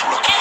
Foolish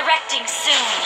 resurrecting soon.